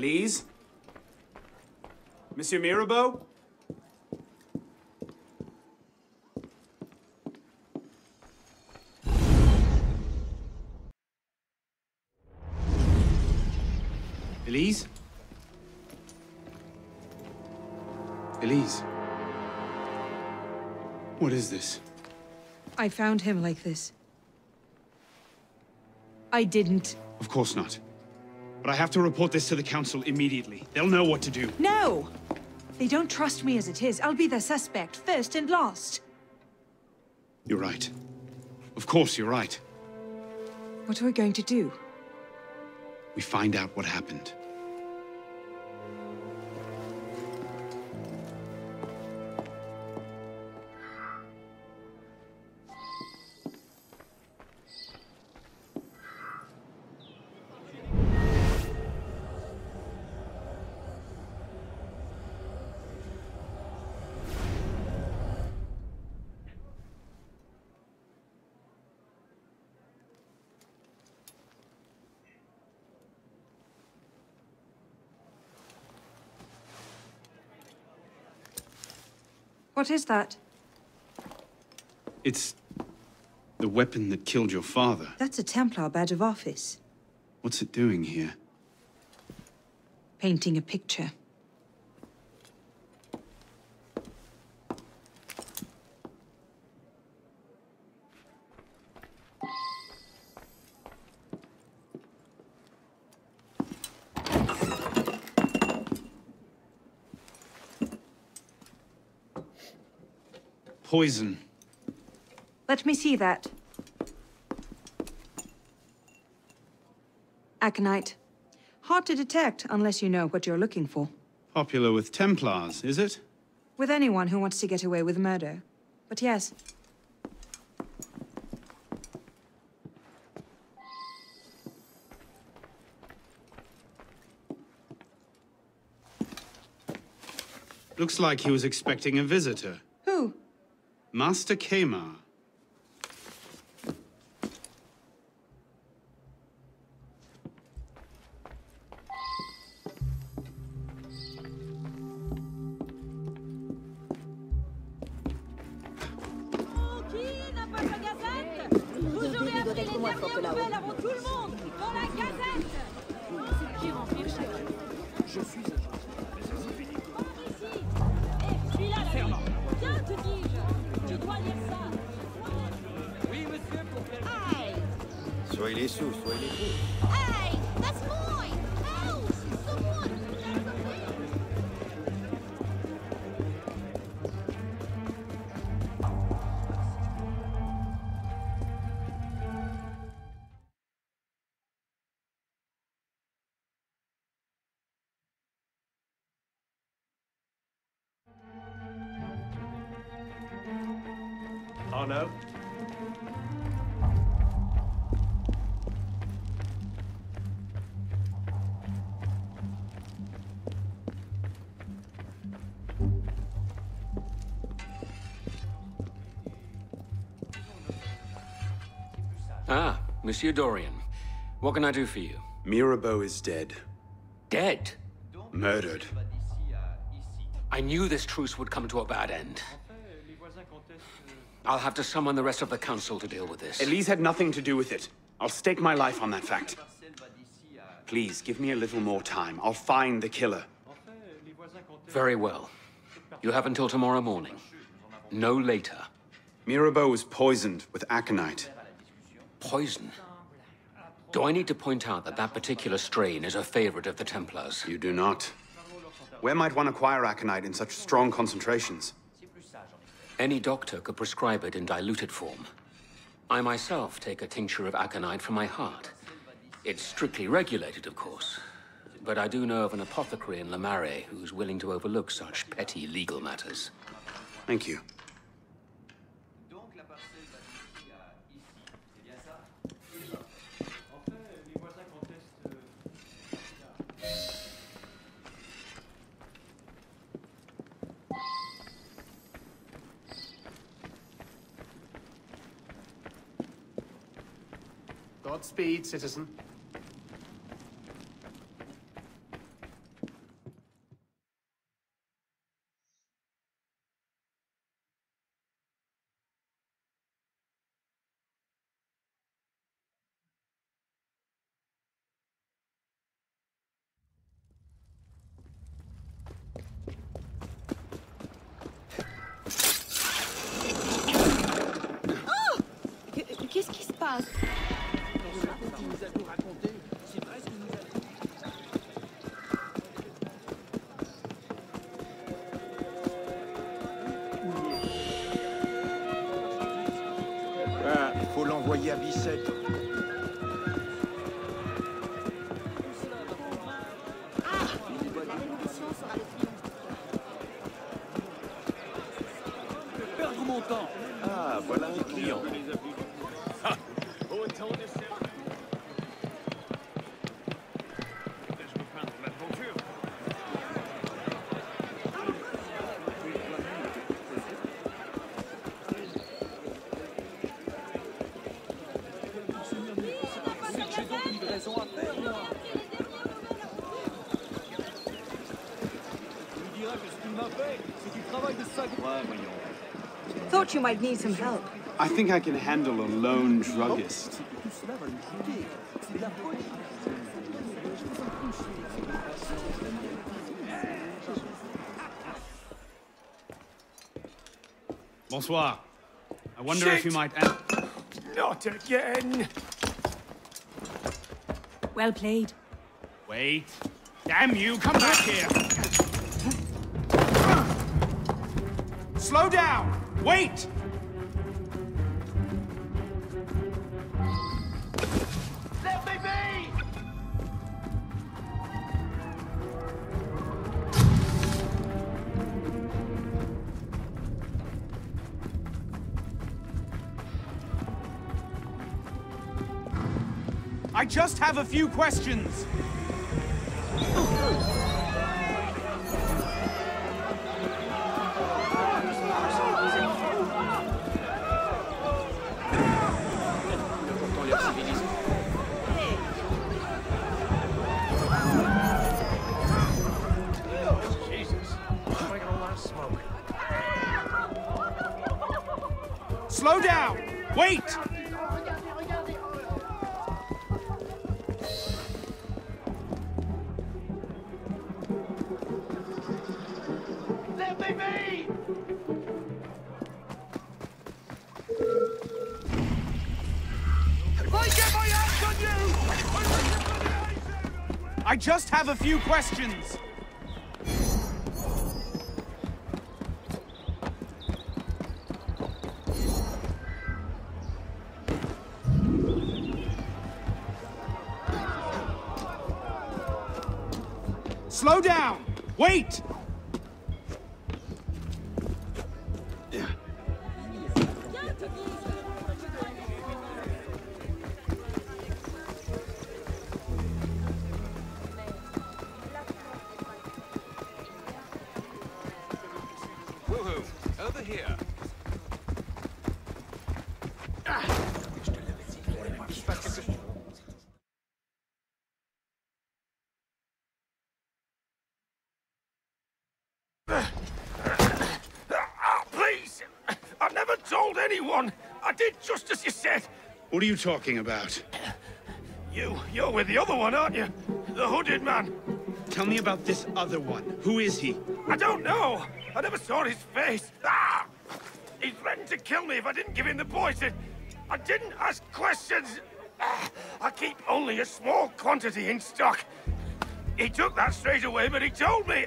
Elise? Monsieur Mirabeau? Elise? Elise? What is this? I found him like this. I didn't. Of course not. But I have to report this to the Council immediately. They'll know what to do. No! They don't trust me as it is. I'll be their suspect, first and last. You're right. Of course, you're right. What are we going to do? We find out what happened. What is that? It's... the weapon that killed your father. That's a Templar badge of office. What's it doing here? Painting a picture. Poison. Let me see that. Aconite. Hard to detect unless you know what you're looking for. Popular with Templars, is it? With anyone who wants to get away with murder. But yes. Looks like he was expecting a visitor. Who? Master Quemar. Oh, qui Soyez les sous, soyez les fous. Arno? Ah, Monsieur Dorian. What can I do for you? Mirabeau is dead. Dead? Murdered. I knew this truce would come to a bad end. I'll have to summon the rest of the council to deal with this. Elise had nothing to do with it. I'll stake my life on that fact. Please, give me a little more time. I'll find the killer. Very well. You have until tomorrow morning. No later. Mirabeau was poisoned with aconite. Poison? Do I need to point out that that particular strain is a favorite of the Templars? You do not. Where might one acquire aconite in such strong concentrations? Any doctor could prescribe it in diluted form. I myself take a tincture of aconite from my heart. It's strictly regulated, of course. But I do know of an apothecary in Le Marais who's willing to overlook such petty legal matters. Thank you. Godspeed, citizen. Qu'est-ce à Bicêtre. Perdre mon temps. Ah, voilà un client. Thought you might need some help. I think I can handle a lone druggist. Tout cela va nous coûter. C'est de la folie. Bonsoir. I wonder if you might... Not again! Well played. Wait. Damn you, come back here! Slow down! Wait! Let me be! I just have a few questions. Smoke. Slow down! Wait! Let me be! I get my hands on you! I just have a few questions. Slow down! Wait! Woohoo! Over here. Please! I never told anyone! I did just as you said! What are you talking about? You, you're with the other one, aren't you? The hooded man. Tell me about this other one. Who is he? I don't know. I never saw his face. Ah! He threatened to kill me if I didn't give him the poison. I didn't ask questions. Ah, I keep only a small quantity in stock. He took that straight away, but he told me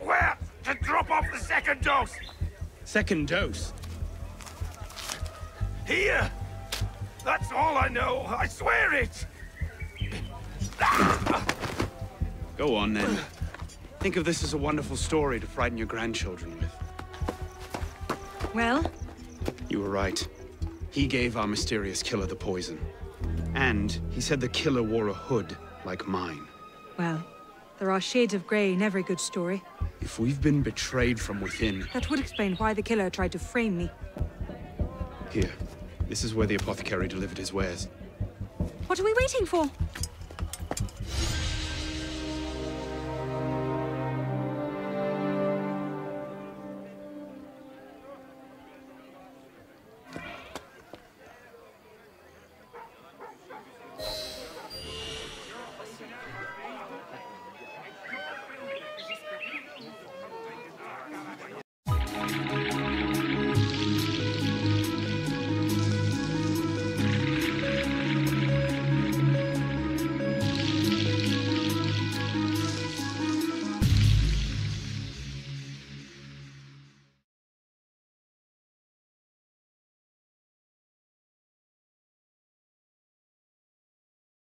where to drop off the second dose. Second dose. Here. That's all I know. I swear it. Go on, then. Think of this as a wonderful story to frighten your grandchildren with. Well, You were right. He gave our mysterious killer the poison. And he said the killer wore a hood like mine. well, there are shades of grey in every good story. If we've been betrayed from within... That would explain why the killer tried to frame me. Here. This is where the apothecary delivered his wares. What are we waiting for?